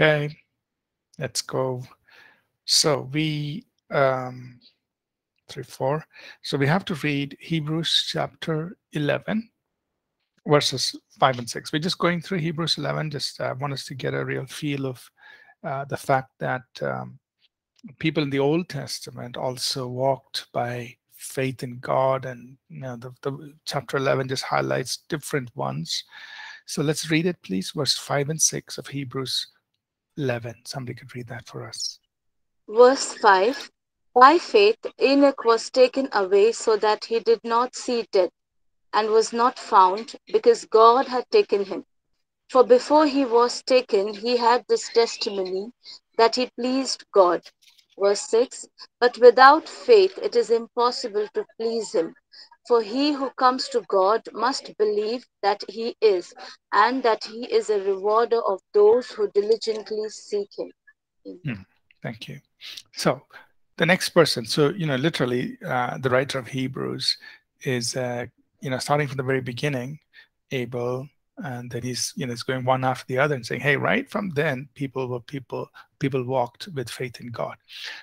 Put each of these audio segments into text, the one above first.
Okay, let's go. So we, um, three, four. So we have to read Hebrews chapter 11, verses five and six. We're just going through Hebrews 11, just uh, want us to get a real feel of uh, the fact that um, people in the Old Testament also walked by faith in God, and you know the, the chapter 11 just highlights different ones. So let's read it, please, verse 5 and 6 of Hebrews 11. Somebody could read that for us. Verse 5 By faith, Enoch was taken away so that he did not see death, and was not found, because God had taken him. For before he was taken, he had this testimony that he pleased God. Verse 6 But without faith, it is impossible to please him. For he who comes to God must believe that he is, and that he is a rewarder of those who diligently seek him. Hmm, thank you. So the next person, so, you know, literally, uh, the writer of Hebrews is, uh, you know, starting from the very beginning, Abel, and that he's, you know, is going one after the other and saying, hey, right from then, people were people, people walked with faith in God.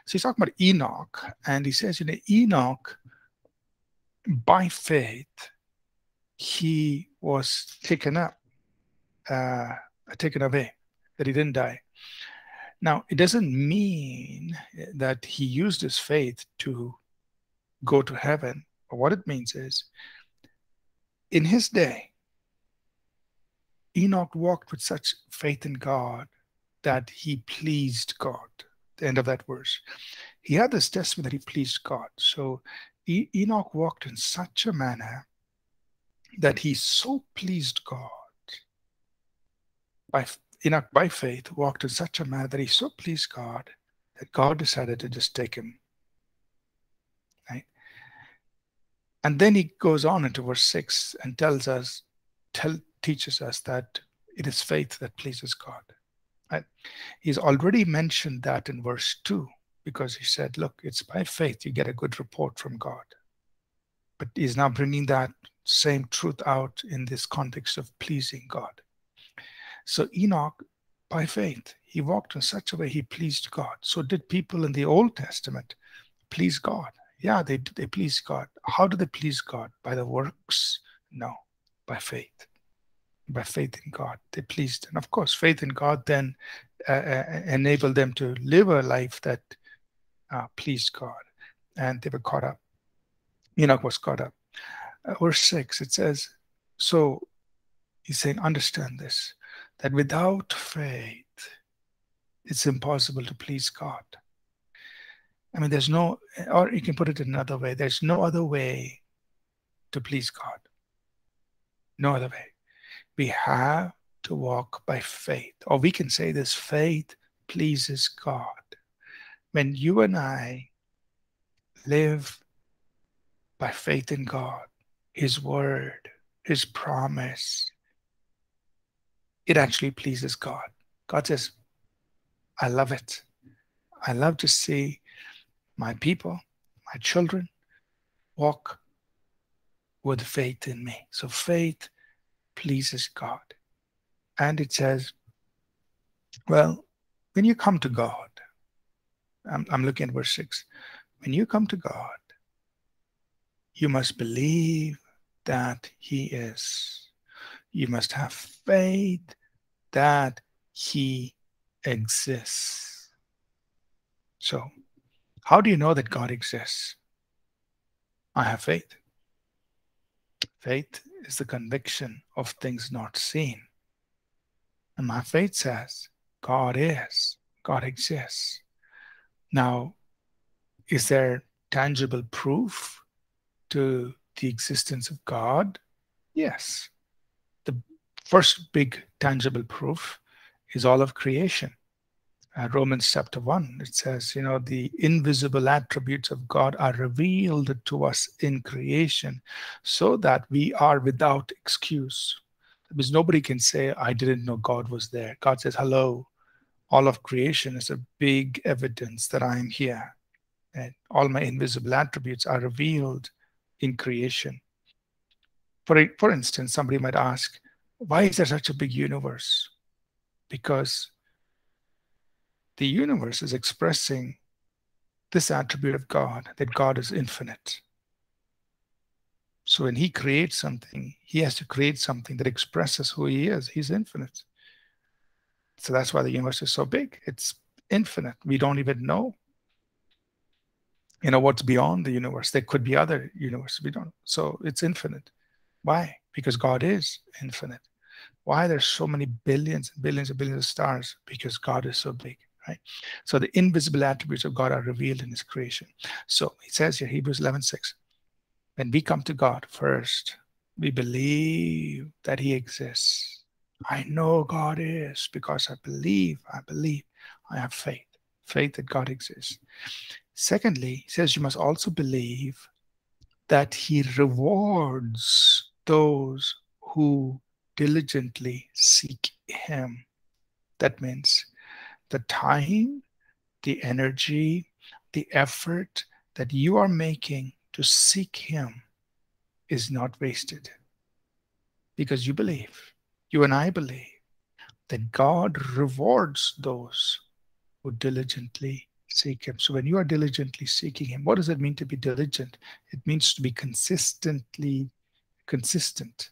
So he's talking about Enoch, and he says, you know, Enoch by faith, he was taken up, uh, taken away, that he didn't die. Now, it doesn't mean that he used his faith to go to heaven. But what it means is, in his day, Enoch walked with such faith in God that he pleased God. The end of that verse. He had this testimony that he pleased God. So e- Enoch walked in such a manner that he so pleased God. By Enoch, by faith, walked in such a manner that he so pleased God that God decided to just take him. Right? And then he goes on into verse 6 and tells us, tell, teaches us that it is faith that pleases God. Right? He's already mentioned that in verse 2 because he said, Look, it's by faith you get a good report from God. But he's now bringing that same truth out in this context of pleasing God. So Enoch, by faith, he walked in such a way he pleased God. So did people in the Old Testament please God? Yeah, they they pleased God. How do they please God? By the works? No, by faith. By faith in God, they pleased. And of course, faith in God then uh, uh enabled them to live a life that uh, pleased God, and they were caught up. Enoch was caught up. Uh, verse 6, it says, So he's saying, understand this, that without faith, it's impossible to please God. I mean, there's no, or you can put it another way, there's no other way to please God. No other way. We have to walk by faith, or we can say this faith pleases God when you and I live by faith in God, His word, His promise, it actually pleases God. God says, I love it. I love to see my people, my children, walk with faith in me. So faith pleases God. And it says, well, when you come to God, I'm, I'm looking at verse 6. When you come to God, you must believe that He is. You must have faith that He exists. So, how do you know that God exists? I have faith. Faith is the conviction of things not seen. And my faith says God is, God exists. Now, is there tangible proof to the existence of God? Yes. The first big tangible proof is all of creation. Uh, Romans chapter 1, it says, you know, the invisible attributes of God are revealed to us in creation so that we are without excuse. Because nobody can say, I didn't know God was there. God says, hello, all of creation is a big evidence that I am here. And all my invisible attributes are revealed in creation. For, for instance, somebody might ask, why is there such a big universe? Because the universe is expressing this attribute of God, that God is infinite. So when he creates something, he has to create something that expresses who he is. He's infinite. So that's why the universe is so big. It's infinite. We don't even know. You know what's beyond the universe. There could be other universes. We don't. So it's infinite. Why? Because God is infinite. Why there's so many billions and billions and billions of stars? Because God is so big, right? So the invisible attributes of God are revealed in his creation. So he says here, Hebrews 11, 6, when we come to God first, we believe that he exists. I know God is because I believe, I believe, I have faith, faith that God exists. Secondly, he says you must also believe that he rewards those who diligently seek him. That means the time, the energy, the effort that you are making to seek him is not wasted because you believe, you and I believe that God rewards those who diligently seek him. So when you are diligently seeking him, what does it mean to be diligent? It means to be consistently consistent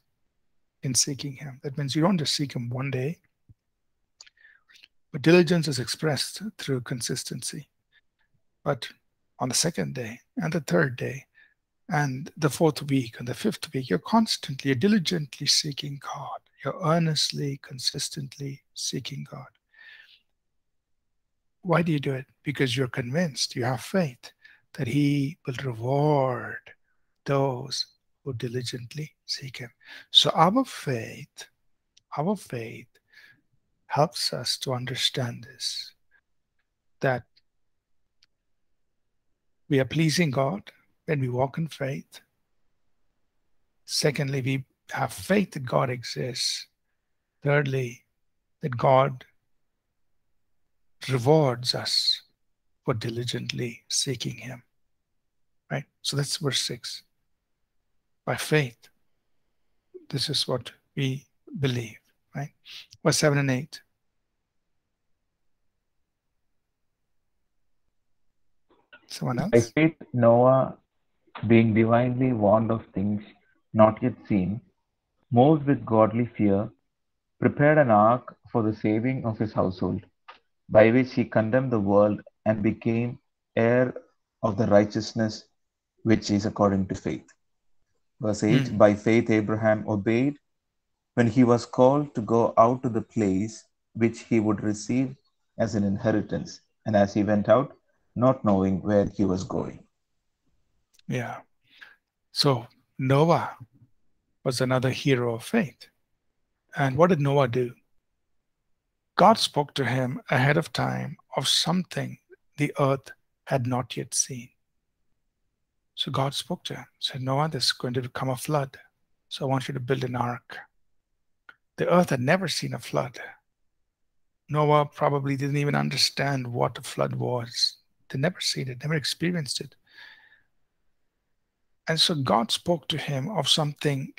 in seeking him. That means you don't just seek him one day, but diligence is expressed through consistency. But on the second day and the third day and the fourth week and the fifth week, you're constantly, you're diligently seeking God. You're earnestly, consistently seeking God. Why do you do it? Because you're convinced, you have faith that He will reward those who diligently seek Him. So our faith, our faith helps us to understand this that we are pleasing God when we walk in faith. Secondly, we have faith that God exists. Thirdly, that God rewards us for diligently seeking Him. Right? So that's verse 6. By faith, this is what we believe. Right? Verse 7 and 8. Someone else? By faith, Noah, being divinely warned of things not yet seen, moved with godly fear, prepared an ark for the saving of his household, by which he condemned the world and became heir of the righteousness which is according to faith. Verse 8 mm. By faith, Abraham obeyed when he was called to go out to the place which he would receive as an inheritance, and as he went out, not knowing where he was going. Yeah. So Noah was another hero of faith. And what did Noah do? God spoke to him ahead of time of something the earth had not yet seen. So God spoke to him, said, Noah, there's going to become a flood. So I want you to build an ark. The earth had never seen a flood. Noah probably didn't even understand what a flood was. They never seen it, never experienced it. And so God spoke to him of something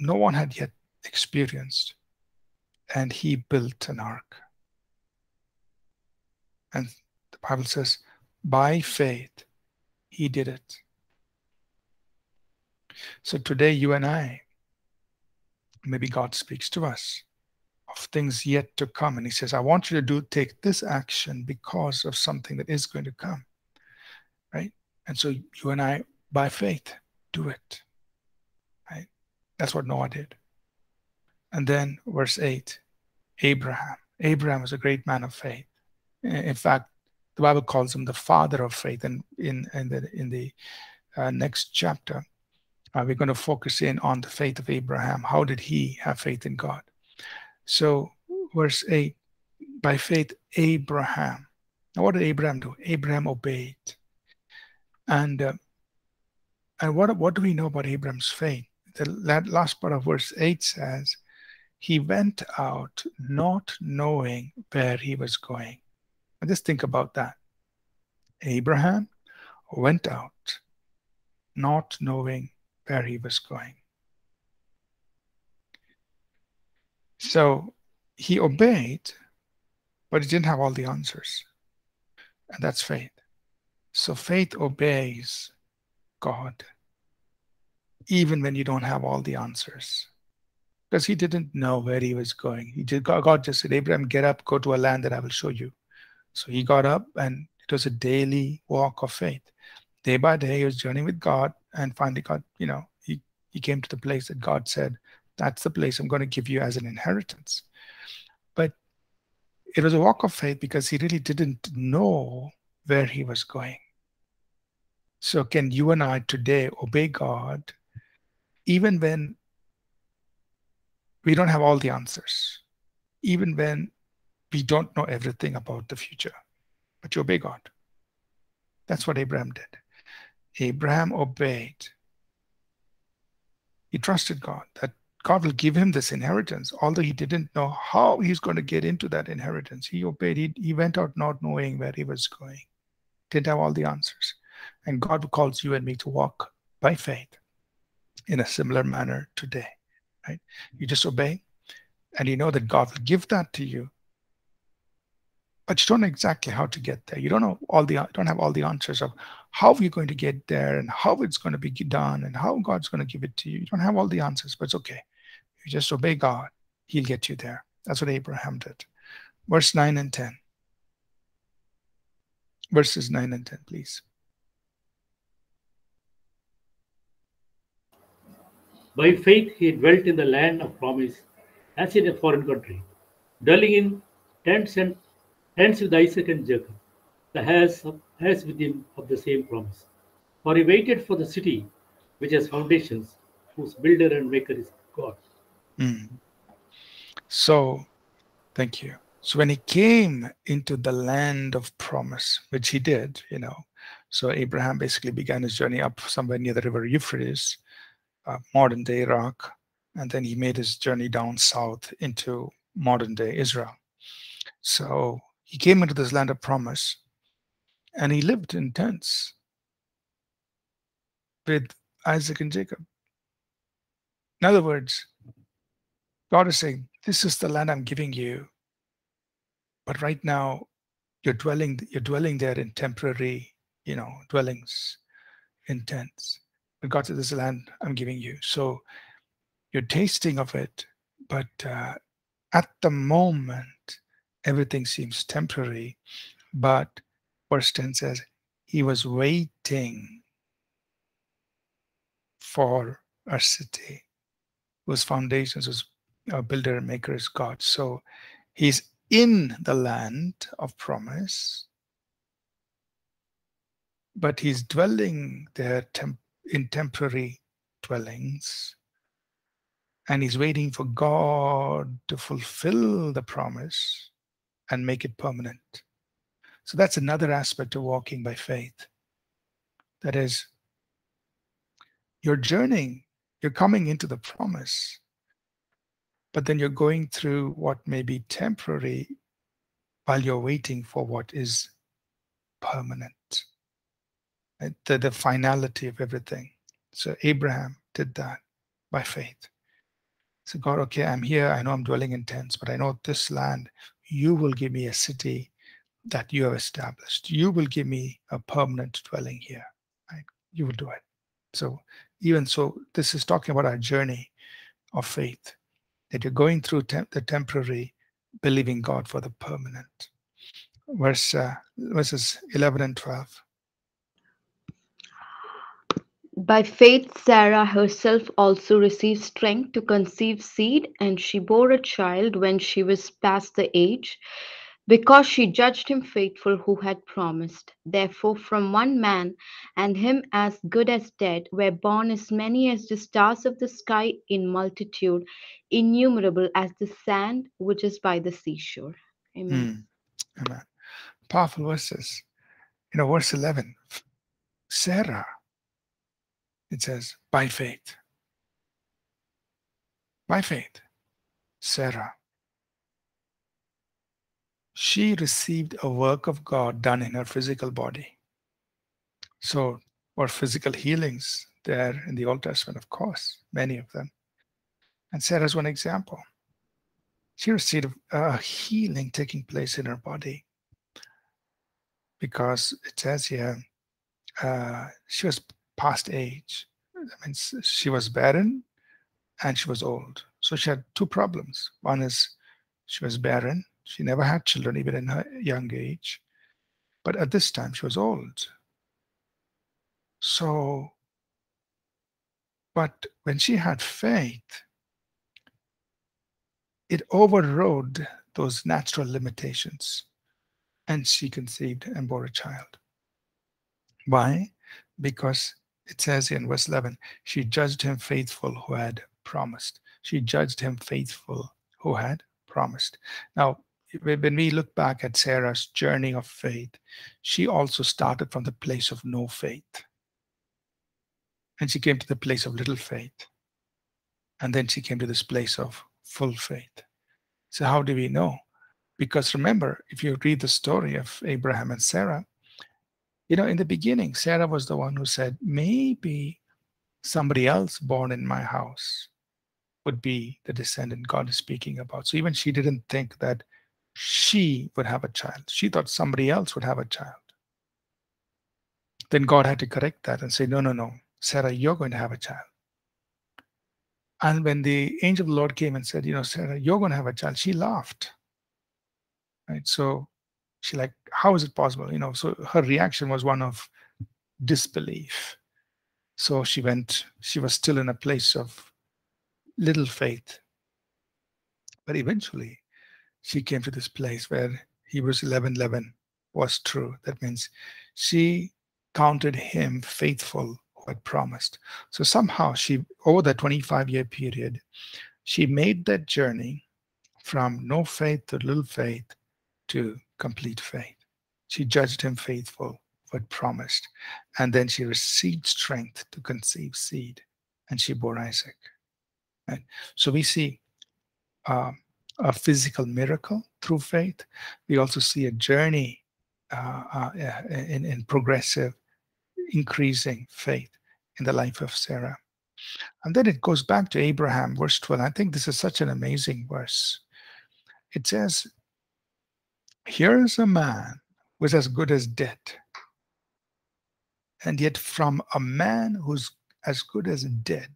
no one had yet experienced. And he built an ark. And the Bible says, by faith, he did it. So today, you and I, maybe God speaks to us of things yet to come. And he says, I want you to do take this action because of something that is going to come. Right? And so you and I by faith, do it. That's what Noah did. And then verse 8, Abraham. Abraham was a great man of faith. In fact, the Bible calls him the father of faith. And in, in the, in the uh, next chapter, uh, we're going to focus in on the faith of Abraham. How did he have faith in God? So, verse 8, by faith, Abraham. Now, what did Abraham do? Abraham obeyed. And uh, and what, what do we know about Abraham's faith? The last part of verse 8 says, He went out not knowing where he was going. And just think about that. Abraham went out not knowing where he was going. So he obeyed, but he didn't have all the answers. And that's faith. So faith obeys God, even when you don't have all the answers. Because he didn't know where he was going. He God just said, Abraham, get up, go to a land that I will show you. So he got up and it was a daily walk of faith. Day by day, he was journeying with God and finally God, you know, he, he came to the place that God said, That's the place I'm going to give you as an inheritance. But it was a walk of faith because he really didn't know where he was going. So, can you and I today obey God even when we don't have all the answers, even when we don't know everything about the future, but you obey God? That's what Abraham did. Abraham obeyed. He trusted God that God will give him this inheritance, although he didn't know how he's going to get into that inheritance. He obeyed. He, he went out not knowing where he was going, didn't have all the answers. And God calls you and me to walk by faith in a similar manner today, right? You just obey, and you know that God will give that to you but you don't know exactly how to get there. You don't know all the don't have all the answers of how you're going to get there and how it's going to be done and how God's going to give it to you. You don't have all the answers, but it's okay. You just obey God. He'll get you there. That's what Abraham did. Verse 9 and 10. Verses 9 and 10, please. By faith, he dwelt in the land of promise as in a foreign country, dwelling in tents and tents with Isaac and Jacob, the heirs, of, heirs with him of the same promise. For he waited for the city which has foundations, whose builder and maker is God. Mm. So, thank you. So when he came into the land of promise, which he did, you know, so Abraham basically began his journey up somewhere near the river Euphrates, Uh, modern day Iraq, and then he made his journey down south into modern day Israel. So he came into this land of promise and he lived in tents with Isaac and Jacob. In other words, God is saying, This is the land I'm giving you. But right now, you're dwelling, you're dwelling there in temporary, you know, dwellings in tents. God said, This land I'm giving you. So you're tasting of it, but uh, at the moment, everything seems temporary. But verse 10 says, He was waiting for a city whose foundations was a builder and maker is God. So he's in the land of promise, but he's dwelling there temp- in temporary dwellings. And he's waiting for God to fulfill the promise and make it permanent. So that's another aspect of walking by faith. That is, you're journeying, you're coming into the promise, but then you're going through what may be temporary while you're waiting for what is permanent. The, the finality of everything. So Abraham did that by faith. So God, okay, I'm here. I know I'm dwelling in tents, but I know this land you will give me a city that you have established. You will give me a permanent dwelling here. Right? You will do it. So even so, this is talking about our journey of faith, that you're going through temp- the temporary, believing God for the permanent. Verse uh, verses 11 and 12. By faith, Sarah herself also received strength to conceive seed, and she bore a child when she was past the age, because she judged him faithful who had promised. Therefore, from one man, and him as good as dead, were born as many as the stars of the sky in multitude, innumerable as the sand which is by the seashore. Amen. Mm. Amen. Powerful verses. You know, verse 11 Sarah it says, by faith. By faith, Sarah. She received a work of God done in her physical body. So, or physical healings there in the Old Testament, of course, many of them. And Sarah's one example. She received a healing taking place in her body. because it says here uh, she was past age. Hmm. That means she was barren and she was old. So she had two problems. One is she was barren. She never had children, even in her young age. But at this time, she was old. So, but when she had faith, it overrode those natural limitations and she conceived and bore a child. Why? Because it says in verse 11, she judged him faithful who had promised. She judged him faithful who had promised. Now, when we look back at Sarah's journey of faith, she also started from the place of no faith. And she came to the place of little faith. And then she came to this place of full faith. So, how do we know? Because remember, if you read the story of Abraham and Sarah, you know, in the beginning, Sarah was the one who said, maybe somebody else born in my house would be the descendant God is speaking about. So even she didn't think that she would have a child. She thought somebody else would have a child. Then God had to correct that and say, no, no, no, Sarah, you're going to have a child. And when the angel of the Lord came and said, you know, Sarah, you're going to have a child, she laughed. Right. So she like, how is it possible? You know, so her reaction was one of disbelief. So she went, she was still in a place of little faith. But eventually she came to this place where Hebrews 11 11 was true. That means she counted him faithful who had promised. So somehow she, over the 25 year period, she made that journey from no faith to little faith to complete faith. She judged him faithful had promised. And then she received strength to conceive seed and she bore Isaac. Right? So we see um, a physical miracle through faith. We also see a journey uh, uh, in, in progressive, increasing faith in the life of Sarah. And then it goes back to Abraham, verse 12. I think this is such an amazing verse. It says, Here is a man who is as good as dead. And yet, from a man who's as good as dead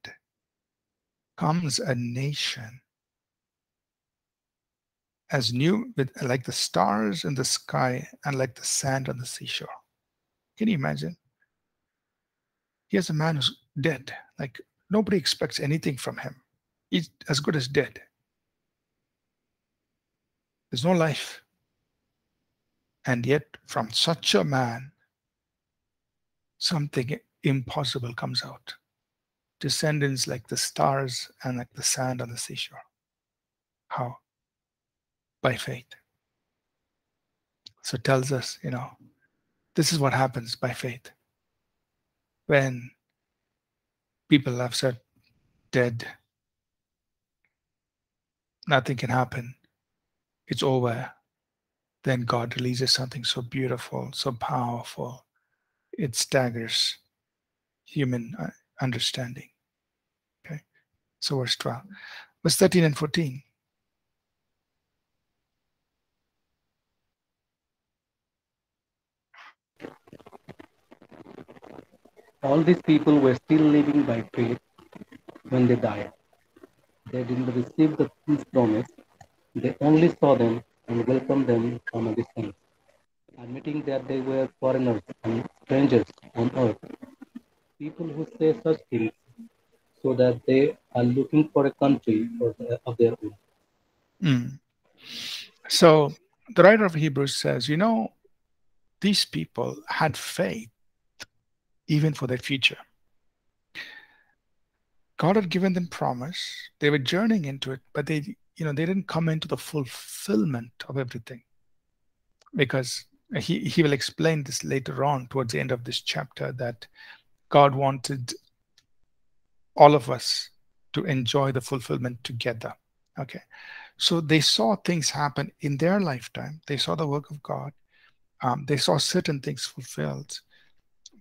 comes a nation as new with like the stars in the sky and like the sand on the seashore. Can you imagine? Here's a man who's dead. Like nobody expects anything from him. He's as good as dead. There's no life. And yet, from such a man, something impossible comes out. Descendants like the stars and like the sand on the seashore. How? by faith. So it tells us, you know, this is what happens by faith. When people have said dead, nothing can happen, it's over. Then God releases something so beautiful, so powerful, it staggers human uh, understanding. Okay, so verse 12, verse 13 and 14. All these people were still living by faith when they died. They didn't receive the king's promise. They only saw them and welcomed them from a distance, admitting that they were foreigners and strangers on earth. People who say such things so that they are looking for a country of their own. Mm. So the writer of Hebrews says, you know, these people had faith even for their future. God had given them promise. They were journeying into it, but they, you know, they didn't come into the fulfillment of everything. Because he, he will explain this later on towards the end of this chapter that God wanted all of us to enjoy the fulfillment together. Okay. So they saw things happen in their lifetime. They saw the work of God. Um, they saw certain things fulfilled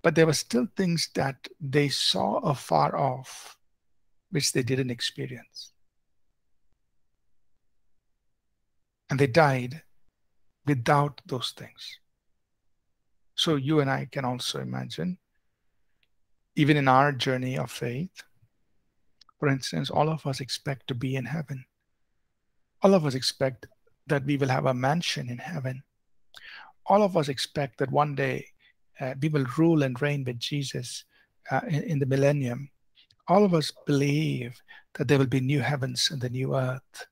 but there were still things that they saw afar off, which they didn't experience. And they died without those things. So you and I can also imagine, even in our journey of faith, for instance, all of us expect to be in heaven. All of us expect that we will have a mansion in heaven. All of us expect that one day uh, we will rule and reign with Jesus uh, in, in the millennium. All of us believe that there will be new heavens and the new earth.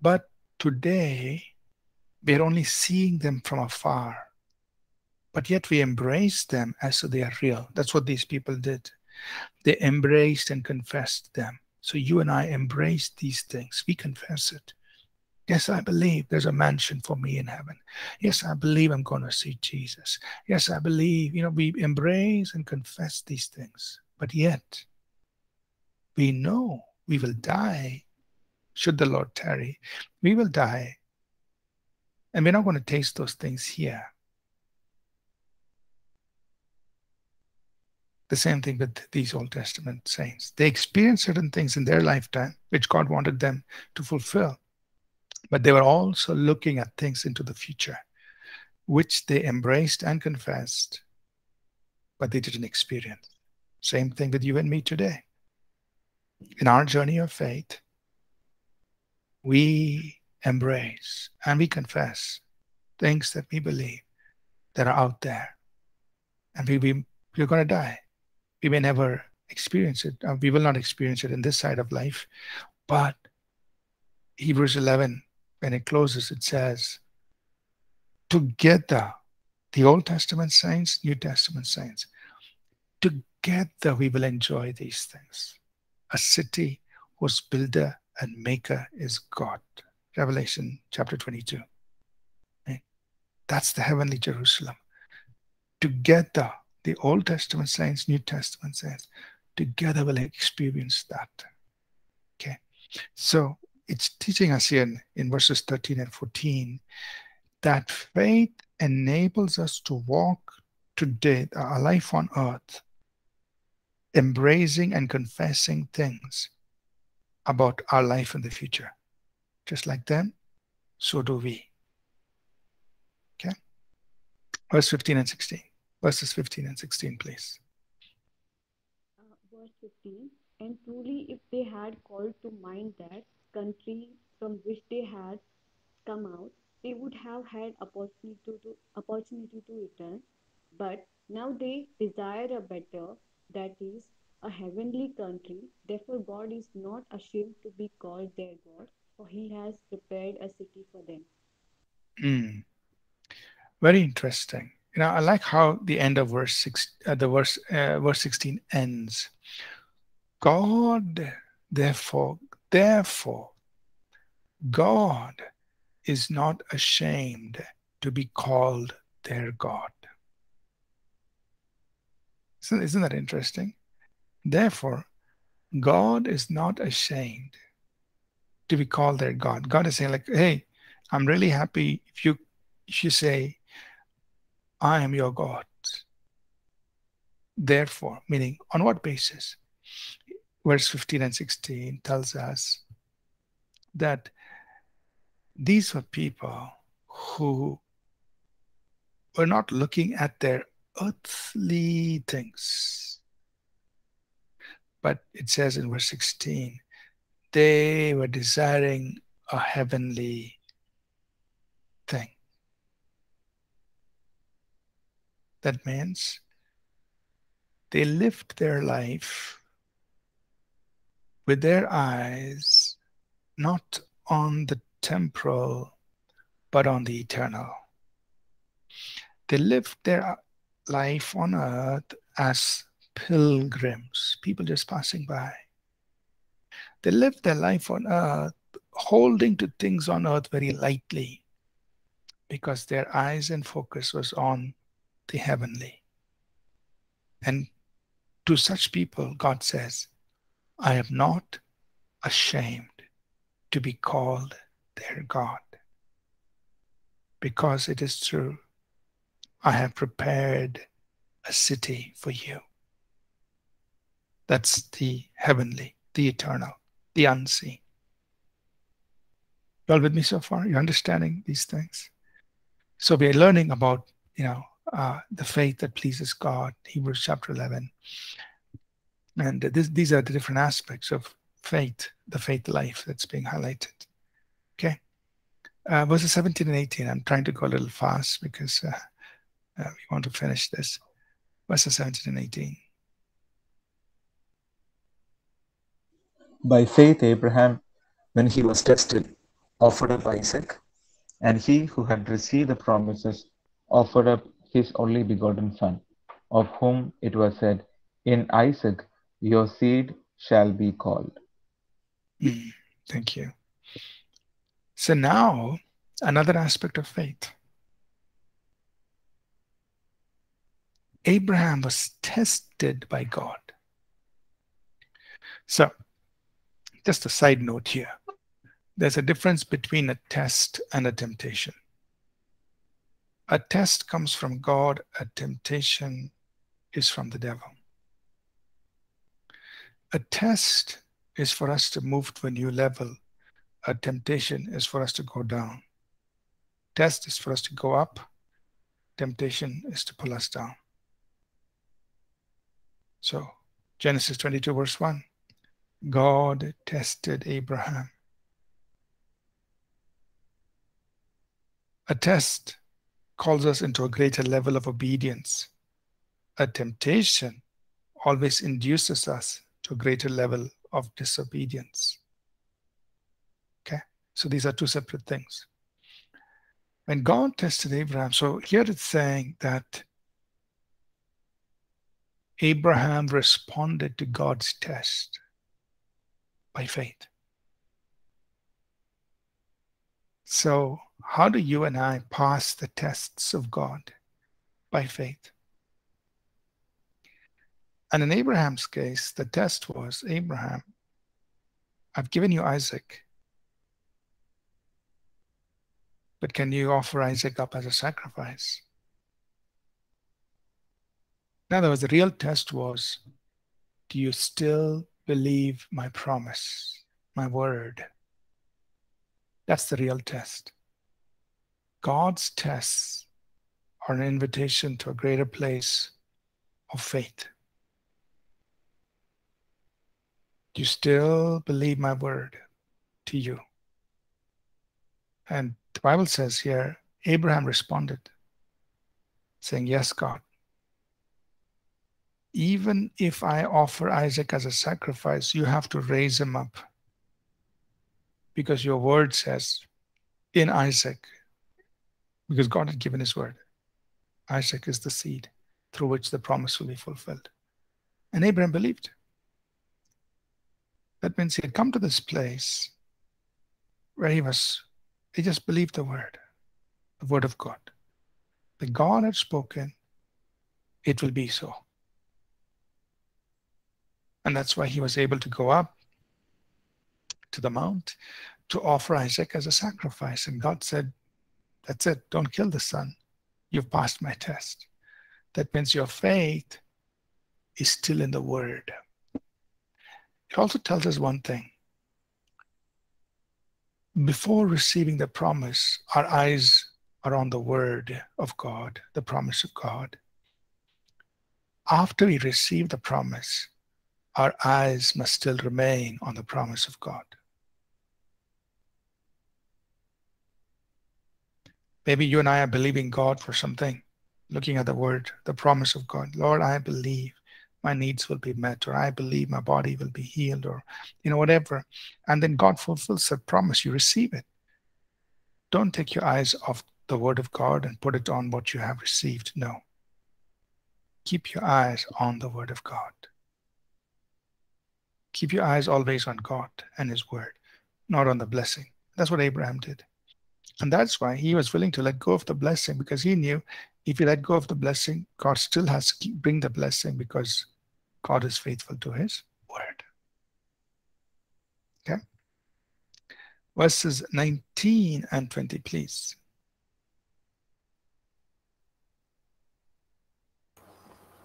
But today, we're only seeing them from afar. But yet we embrace them as though they are real. That's what these people did. They embraced and confessed them. So you and I embrace these things. We confess it. Yes, I believe there's a mansion for me in heaven. Yes, I believe I'm going to see Jesus. Yes, I believe, you know, we embrace and confess these things. But yet, we know we will die should the Lord tarry. We will die. And we're not going to taste those things here. The same thing with these Old Testament saints. They experienced certain things in their lifetime which God wanted them to fulfill. But they were also looking at things into the future, which they embraced and confessed, but they didn't experience. Same thing with you and me today. In our journey of faith, we embrace and we confess things that we believe that are out there. And we, we, we're going to die we may never experience it. Uh, we will not experience it in this side of life. But Hebrews 11, when it closes, it says, together, the Old Testament saints, New Testament saints, together we will enjoy these things. A city whose builder and maker is God. Revelation chapter 22. That's the heavenly Jerusalem. Together, the Old Testament saints, New Testament saints, together will experience that. Okay. So it's teaching us here in, in verses 13 and 14 that faith enables us to walk today, uh, our life on earth, embracing and confessing things about our life in the future. Just like them, so do we. Okay. Verse 15 and 16 verses 15 and 16, please. Uh, verse 15 And truly, if they had called to mind that country from which they had come out, they would have had opportunity to, opportunity to return. But now they desire a better, that is, a heavenly country. Therefore, God is not ashamed to be called their God, for he has prepared a city for them. Mm. Very interesting you know, I like how the end of verse six, uh, the verse uh, verse sixteen ends. God, therefore, therefore, God is not ashamed to be called their God. Isn't, isn't that interesting? Therefore, God is not ashamed to be called their God. God is saying, like, hey, I'm really happy if you if you say I am your God. Therefore, meaning on what basis? Verse 15 and 16 tells us that these were people who were not looking at their earthly things. But it says in verse 16, they were desiring a heavenly thing. That means they lived their life with their eyes not on the temporal, but on the eternal. They lived their life on earth as pilgrims, people just passing by. They lived their life on earth holding to things on earth very lightly because their eyes and focus was on the heavenly. And to such people, God says, I am not ashamed to be called their God. Because it is true, I have prepared a city for you. That's the heavenly, the eternal, the unseen. You all with me so far? You're understanding these things? So we are learning about you know, uh, the faith that pleases God, Hebrews chapter 11. And this, these are the different aspects of faith, the faith life that's being highlighted. Okay. Uh, verses 17 and 18. I'm trying to go a little fast because uh, uh, we want to finish this. Verses 17 and 18. By faith, Abraham, when he was tested, offered up Isaac, and he who had received the promises offered up his only begotten son, of whom it was said, In Isaac your seed shall be called. Mm, thank you. So now, another aspect of faith. Abraham was tested by God. So, just a side note here there's a difference between a test and a temptation. A test comes from God, a temptation is from the devil. A test is for us to move to a new level, a temptation is for us to go down. Test is for us to go up, temptation is to pull us down. So, Genesis 22, verse 1 God tested Abraham. A test calls us into a greater level of obedience. A temptation always induces us to a greater level of disobedience. Okay, so these are two separate things. When God tested Abraham, so here it's saying that Abraham responded to God's test by faith. So, how do you and I pass the tests of God? By faith. And in Abraham's case, the test was Abraham, I've given you Isaac, but can you offer Isaac up as a sacrifice? In other words, the real test was do you still believe my promise, my word? That's the real test. God's tests are an invitation to a greater place of faith. Do you still believe my word to you? And the Bible says here, Abraham responded, saying, Yes, God. Even if I offer Isaac as a sacrifice, you have to raise him up. Because your word says, in Isaac, because God had given his word, Isaac is the seed through which the promise will be fulfilled. And Abraham believed. That means he had come to this place where he was, he just believed the word, the word of God. The God had spoken, it will be so. And that's why he was able to go up to the mount to offer Isaac as a sacrifice. And God said, That's it, don't kill the son. You've passed my test. That means your faith is still in the word. It also tells us one thing. Before receiving the promise, our eyes are on the word of God, the promise of God. After we receive the promise, our eyes must still remain on the promise of God. Maybe you and I are believing God for something, looking at the word, the promise of God. Lord, I believe my needs will be met, or I believe my body will be healed, or you know, whatever. And then God fulfills that promise. You receive it. Don't take your eyes off the word of God and put it on what you have received. No. Keep your eyes on the word of God. Keep your eyes always on God and his word, not on the blessing. That's what Abraham did. And that's why he was willing to let go of the blessing because he knew if he let go of the blessing, God still has to bring the blessing because God is faithful to his word. Okay. Verses 19 and 20, please.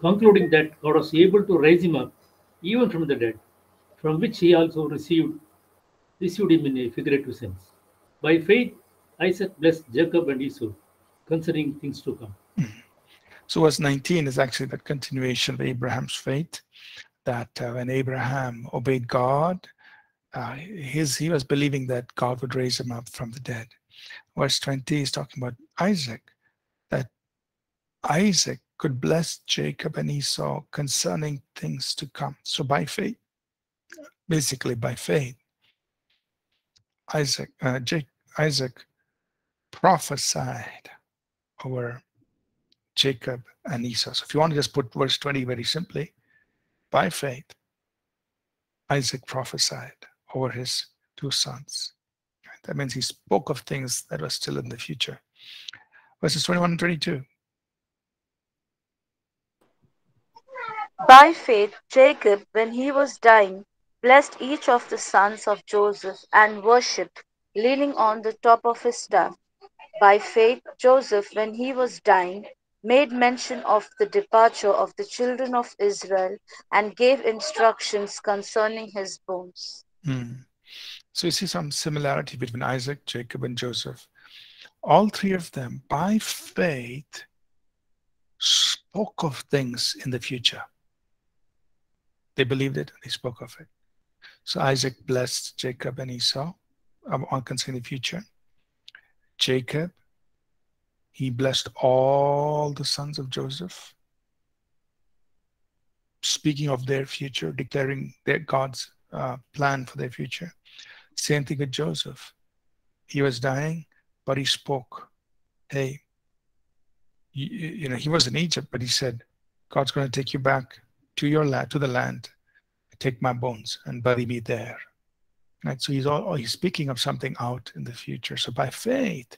Concluding that God was able to raise him up even from the dead, from which he also received received him in a figurative sense. By faith, Isaac blessed Jacob and Esau concerning things to come. So verse 19 is actually the continuation of Abraham's faith, that uh, when Abraham obeyed God, uh, his, he was believing that God would raise him up from the dead. Verse 20 is talking about Isaac, that Isaac could bless Jacob and Esau concerning things to come. So by faith, basically by faith, Isaac, uh, Jake, Isaac prophesied over Jacob and Esau. So if you want to just put verse 20 very simply, by faith, Isaac prophesied over his two sons. That means he spoke of things that were still in the future. Verses 21 and 22. By faith, Jacob, when he was dying, blessed each of the sons of Joseph and worshipped, leaning on the top of his staff. By faith, Joseph, when he was dying, made mention of the departure of the children of Israel and gave instructions concerning his bones. Hmm. So you see some similarity between Isaac, Jacob, and Joseph. All three of them, by faith, spoke of things in the future. They believed it, and they spoke of it. So Isaac blessed Jacob and Esau on concerning the future. Jacob, he blessed all the sons of Joseph, speaking of their future, declaring their God's uh, plan for their future. Same thing with Joseph. He was dying, but he spoke. Hey, you, you know, he was in Egypt, but he said, God's going to take you back to your land, to the land, take my bones and bury me there. Right. So he's all he's speaking of something out in the future. So by faith,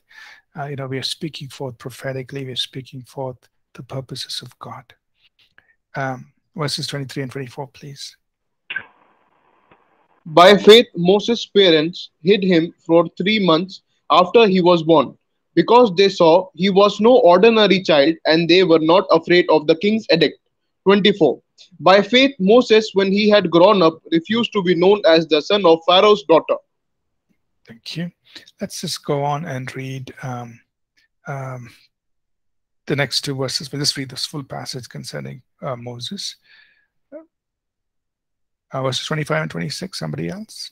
uh, you know, we are speaking forth prophetically. We are speaking forth the purposes of God. Um, verses 23 and 24, please. By faith, Moses' parents hid him for three months after he was born, because they saw he was no ordinary child and they were not afraid of the king's edict. 24. By faith, Moses, when he had grown up, refused to be known as the son of Pharaoh's daughter. Thank you. Let's just go on and read um, um, the next two verses. We'll just read this full passage concerning uh, Moses. Uh, verses 25 and 26. Somebody else?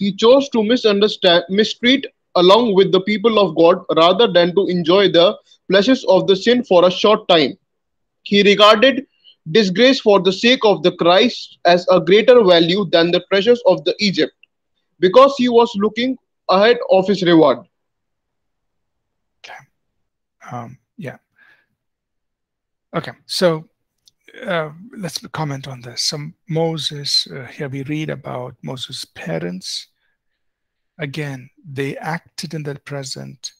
He chose to misunderstand, mistreat along with the people of God rather than to enjoy the pleasures of the sin for a short time. He regarded disgrace for the sake of the Christ as a greater value than the treasures of the Egypt because he was looking ahead of his reward. Okay. Um, yeah. Okay. So uh, let's comment on this. So Moses, uh, here we read about Moses' parents again, they acted in the present,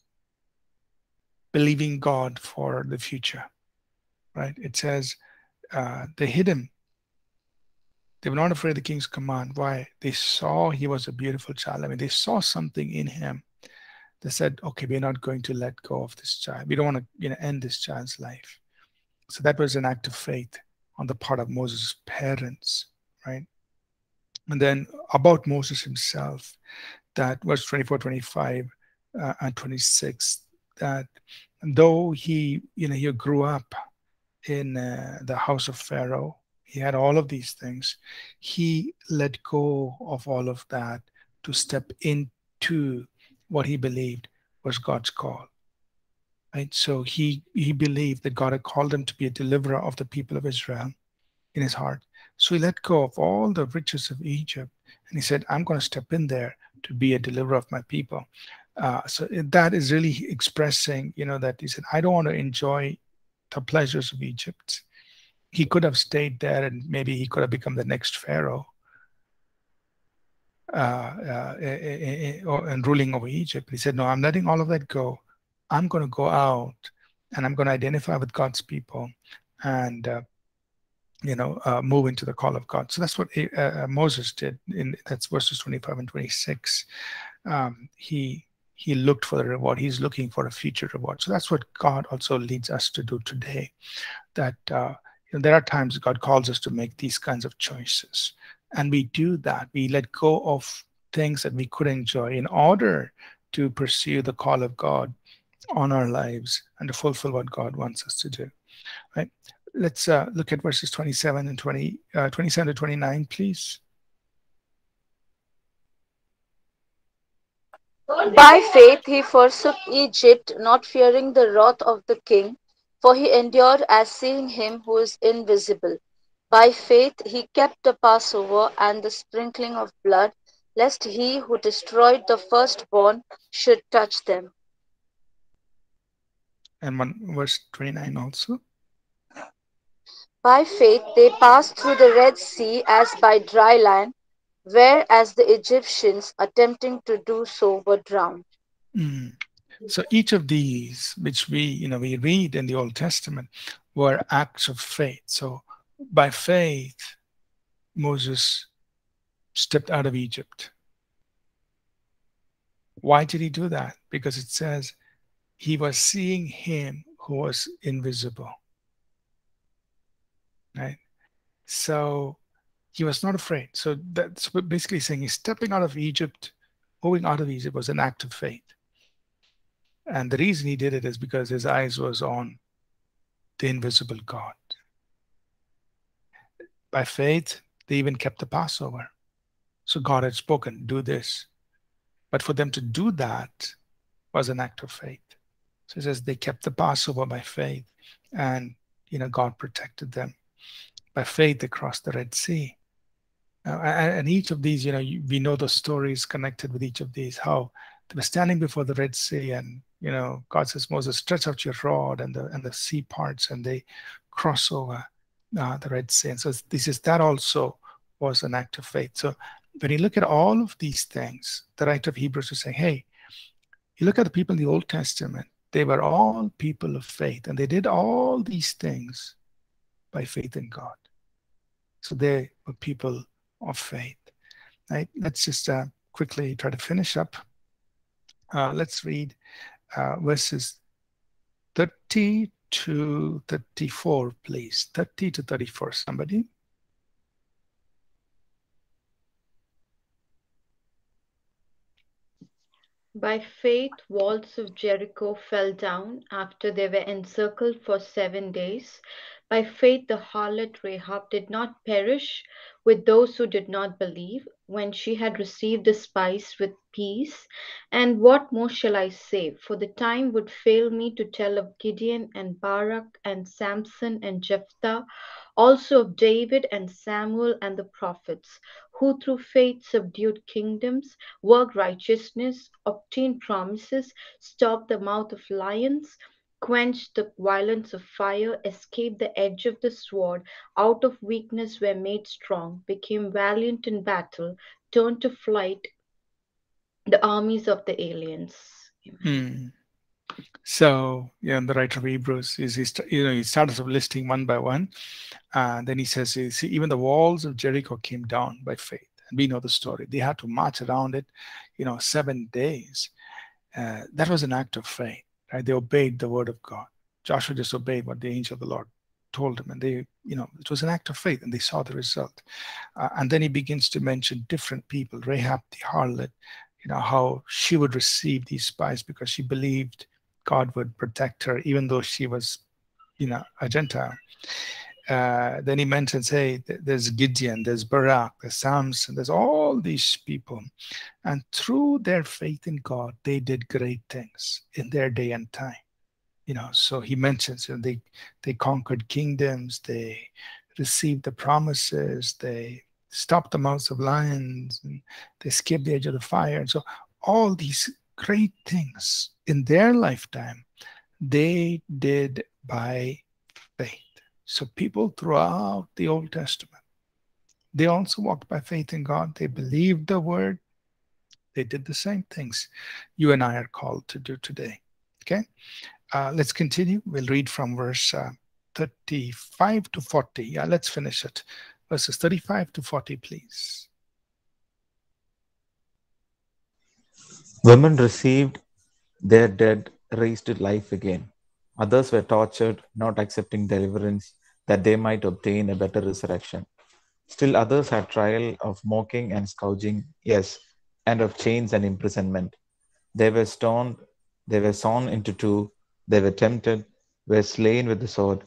believing God for the future, right? It says uh, they hid him. They were not afraid of the king's command. Why? They saw he was a beautiful child. I mean, they saw something in him. They said, okay, we're not going to let go of this child. We don't want to you know, end this child's life. So that was an act of faith on the part of Moses' parents, right? And then about Moses himself, that verse 24, 25, uh, and 26, that though he, you know, he grew up in uh, the house of Pharaoh, he had all of these things. He let go of all of that to step into what he believed was God's call. Right? So he he believed that God had called him to be a deliverer of the people of Israel in his heart. So he let go of all the riches of Egypt and he said, I'm going to step in there to be a deliverer of my people. Uh, so that is really expressing, you know, that he said, I don't want to enjoy the pleasures of Egypt. He could have stayed there and maybe he could have become the next Pharaoh uh, uh, and ruling over Egypt. He said, No, I'm letting all of that go. I'm going to go out and I'm going to identify with God's people and uh, you know, uh, move into the call of God. So that's what uh, uh Moses did. In that's verses 25 and 26. Um, he he looked for the reward. He's looking for a future reward. So that's what God also leads us to do today. That uh, you know, there are times God calls us to make these kinds of choices, and we do that. We let go of things that we could enjoy in order to pursue the call of God on our lives and to fulfill what God wants us to do. Right? Let's uh, look at verses 27 and 20, uh, 27 to 29, please. By faith he forsook Egypt, not fearing the wrath of the king, for he endured as seeing him who is invisible. By faith he kept the Passover and the sprinkling of blood, lest he who destroyed the firstborn should touch them. And one verse 29 also. By faith they passed through the Red Sea as by dry land, whereas the Egyptians, attempting to do so, were drowned. Mm. So each of these, which we, you know, we read in the Old Testament, were acts of faith. So by faith, Moses stepped out of Egypt. Why did he do that? Because it says he was seeing him who was invisible. Right? So he was not afraid. So that's basically saying he's stepping out of Egypt, going out of Egypt was an act of faith. And the reason he did it is because his eyes was on the invisible God. By faith, they even kept the Passover. So God had spoken, do this. But for them to do that was an act of faith. So it says they kept the Passover by faith, and you know God protected them. By faith, they crossed the Red Sea. Uh, and each of these, you know, we know the stories connected with each of these. How they were standing before the Red Sea, and you know, God says, Moses, stretch out your rod, and the and the sea parts, and they cross over uh, the Red Sea. And so this is that also was an act of faith. So when you look at all of these things, the writer of Hebrews is saying, hey, you look at the people in the Old Testament, they were all people of faith, and they did all these things by faith in God. So they were people of faith. Right? Let's just uh, quickly try to finish up. Uh, let's read uh, verses 30 to 34, please. 30 to 34, somebody. By faith, walls of Jericho fell down after they were encircled for seven days. By faith, the harlot Rahab did not perish with those who did not believe when she had received the spice with peace. And what more shall I say? For the time would fail me to tell of Gideon and Barak and Samson and Jephthah, also of David and Samuel and the prophets, who through faith subdued kingdoms, worked righteousness, obtained promises, stopped the mouth of lions quenched the violence of fire, escaped the edge of the sword, out of weakness were made strong, became valiant in battle, turned to flight the armies of the aliens. Hmm. So, yeah, the writer of Hebrews is he, you know he started listing one by one, and then he says, see, even the walls of Jericho came down by faith, and we know the story. They had to march around it, you know, seven days. Uh, that was an act of faith. Right? They obeyed the word of God. Joshua just obeyed what the angel of the Lord told him, and they, you know, it was an act of faith, and they saw the result. Uh, and then he begins to mention different people, Rahab the harlot, you know, how she would receive these spies because she believed God would protect her, even though she was, you know, a Gentile. Uh, then he mentions, hey, there's Gideon, there's Barak, there's Samson, there's all these people. And through their faith in God, they did great things in their day and time. You know, so he mentions you know, they they conquered kingdoms, they received the promises, they stopped the mouths of lions, and they escaped the edge of the fire. And so all these great things in their lifetime, they did by faith. So people throughout the Old Testament, they also walked by faith in God. They believed the word. They did the same things you and I are called to do today. Okay, uh, let's continue. We'll read from verse uh, 35 to 40. Yeah, let's finish it. Verses 35 to 40, please. Women received their dead raised to life again. Others were tortured, not accepting deliverance, that they might obtain a better resurrection. Still others had trial of mocking and scourging, yes, and of chains and imprisonment. They were stoned, they were sawn into two, they were tempted, were slain with the sword.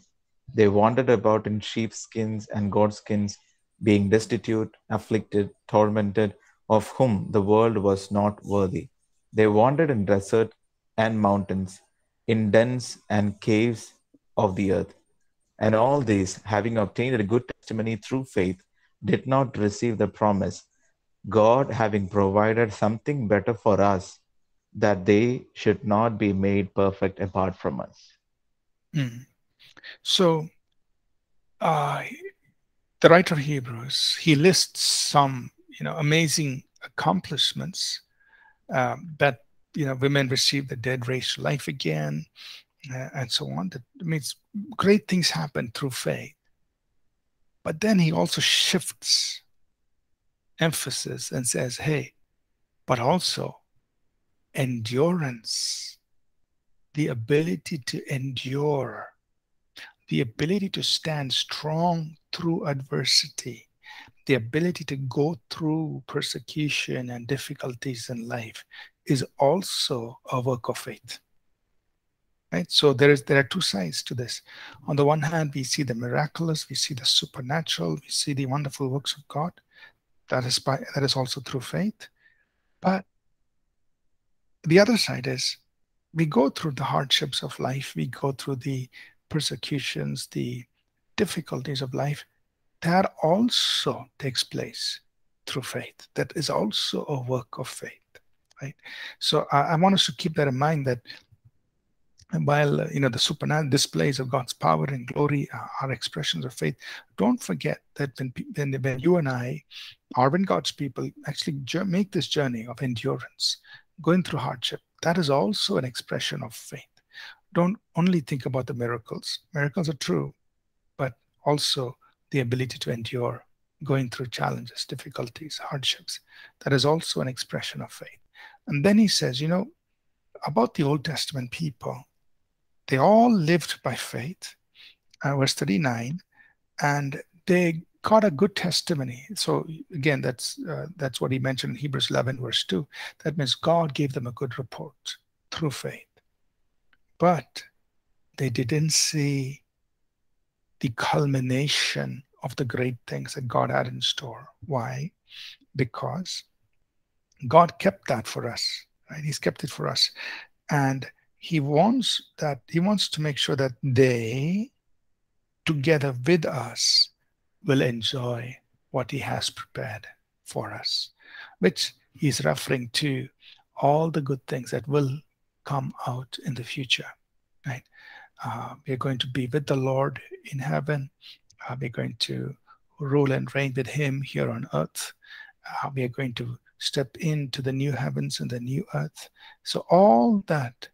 They wandered about in sheepskins and goatskins, being destitute, afflicted, tormented, of whom the world was not worthy. They wandered in desert and mountains, in dens and caves of the earth. And all these, having obtained a good testimony through faith, did not receive the promise, God having provided something better for us, that they should not be made perfect apart from us. Mm. So, uh, the writer of Hebrews he lists some you know amazing accomplishments um, that you know women receive the dead raised life again, uh, and so on. That means great things happen through faith. But then he also shifts emphasis and says, "Hey, but also endurance, the ability to endure." the ability to stand strong through adversity, the ability to go through persecution and difficulties in life is also a work of faith. Right? So there is there are two sides to this. On the one hand, we see the miraculous, we see the supernatural, we see the wonderful works of God. That is by that is also through faith. But the other side is we go through the hardships of life, we go through the persecutions, the difficulties of life, that also takes place through faith. That is also a work of faith, right? So I, I want us to keep that in mind that while uh, you know the supernatural displays of God's power and glory are expressions of faith, don't forget that when, when, when you and I, or when God's people actually make this journey of endurance, going through hardship, that is also an expression of faith don't only think about the miracles. Miracles are true, but also the ability to endure going through challenges, difficulties, hardships. That is also an expression of faith. And then he says, you know, about the Old Testament people, they all lived by faith, uh, verse 39, and they got a good testimony. So again, that's uh, that's what he mentioned in Hebrews 11, verse 2. That means God gave them a good report through faith. But they didn't see the culmination of the great things that God had in store. Why? Because God kept that for us, right? He's kept it for us. And he wants that, he wants to make sure that they, together with us, will enjoy what he has prepared for us, which he's referring to all the good things that will come out in the future, right? Uh, we're going to be with the Lord in heaven. Uh, we're going to rule and reign with Him here on earth. Uh, we are going to step into the new heavens and the new earth. So, all that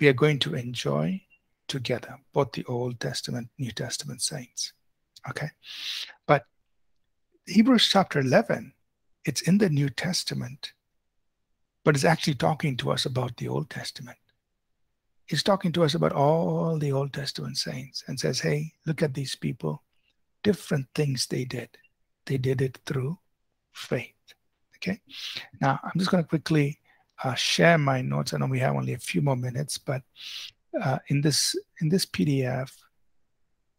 we are going to enjoy together, both the Old Testament, New Testament saints. Okay. But Hebrews chapter 11, it's in the New Testament but it's actually talking to us about the Old Testament. It's talking to us about all the Old Testament saints and says, hey, look at these people, different things they did. They did it through faith. Okay. Now, I'm just going to quickly uh, share my notes. I know we have only a few more minutes, but uh, in this in this PDF,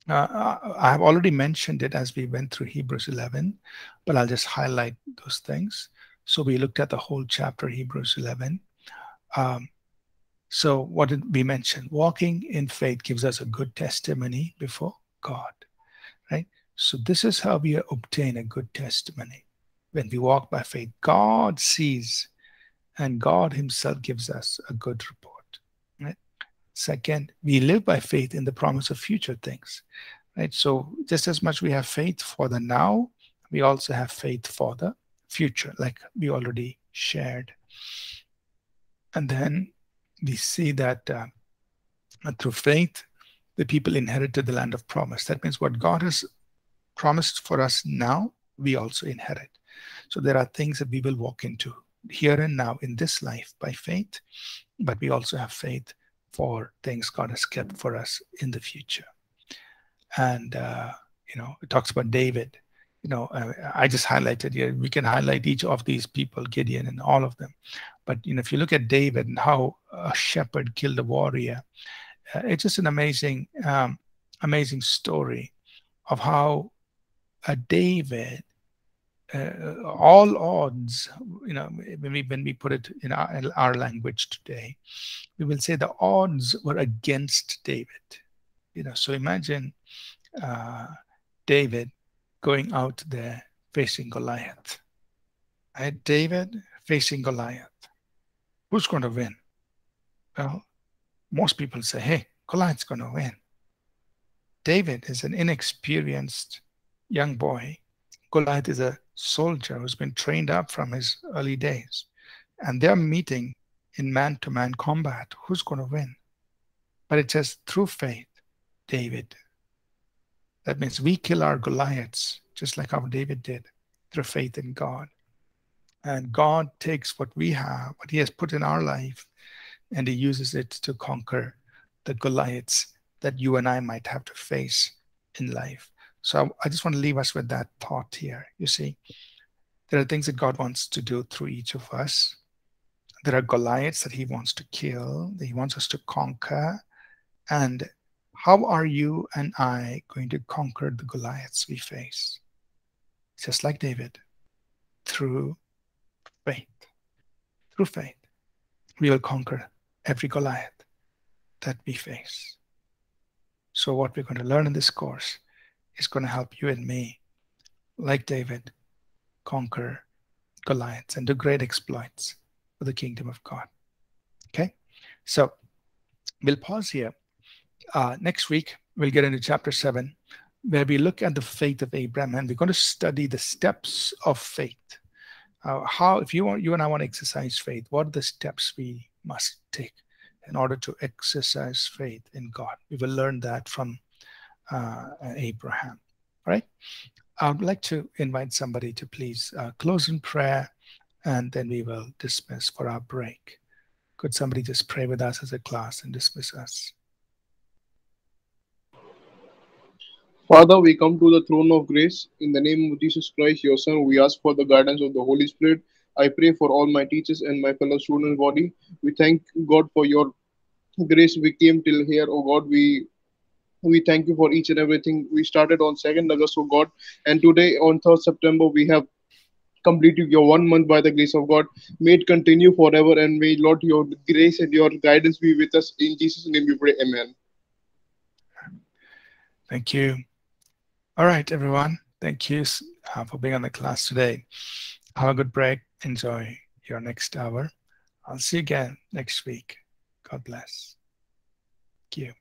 uh, I have already mentioned it as we went through Hebrews 11, but I'll just highlight those things. So we looked at the whole chapter, Hebrews 11. Um, so what did we mention? Walking in faith gives us a good testimony before God, right? So this is how we obtain a good testimony. When we walk by faith, God sees and God himself gives us a good report, right? Second, we live by faith in the promise of future things, right? So just as much we have faith for the now, we also have faith for the future, like we already shared. And then we see that uh, through faith, the people inherited the land of promise. That means what God has promised for us now, we also inherit. So there are things that we will walk into here and now in this life by faith, but we also have faith for things God has kept for us in the future. And, uh, you know, it talks about David you know, uh, I just highlighted here. We can highlight each of these people, Gideon and all of them. But you know, if you look at David and how a shepherd killed a warrior, uh, it's just an amazing, um, amazing story of how a David, uh, all odds, you know, when we when we put it in our, in our language today, we will say the odds were against David. You know, so imagine uh, David going out there facing Goliath. Right? David facing Goliath. Who's going to win? Well, most people say, hey, Goliath's going to win. David is an inexperienced young boy. Goliath is a soldier who's been trained up from his early days. And they're meeting in man to man combat. Who's going to win? But it says, through faith, David. That means we kill our Goliaths, just like how David did, through faith in God. And God takes what we have, what He has put in our life, and He uses it to conquer the Goliaths that you and I might have to face in life. So I just want to leave us with that thought here. You see, there are things that God wants to do through each of us. There are Goliaths that He wants to kill, that He wants us to conquer. And how are you and I going to conquer the Goliaths we face? Just like David, through faith. Through faith, we will conquer every Goliath that we face. So, what we're going to learn in this course is going to help you and me, like David, conquer Goliaths and do great exploits for the kingdom of God. Okay, so we'll pause here. Uh, next week, we'll get into chapter 7, where we look at the faith of Abraham and we're going to study the steps of faith. Uh, how, if you want, you and I want to exercise faith, what are the steps we must take in order to exercise faith in God? We will learn that from uh, Abraham. All right. I would like to invite somebody to please uh, close in prayer and then we will dismiss for our break. Could somebody just pray with us as a class and dismiss us? Father, we come to the throne of grace. In the name of Jesus Christ, your Son, we ask for the guidance of the Holy Spirit. I pray for all my teachers and my fellow student body. We thank God for your grace. We came till here, oh God. We we thank you for each and everything. We started on 2nd August, oh God, and today on 3rd September, we have completed your one month by the grace of God. May it continue forever, and may Lord your grace and your guidance be with us. In Jesus' name we pray. Amen. Thank you. All right, everyone. Thank you uh, for being on the class today. Have a good break. Enjoy your next hour. I'll see you again next week. God bless. Thank you.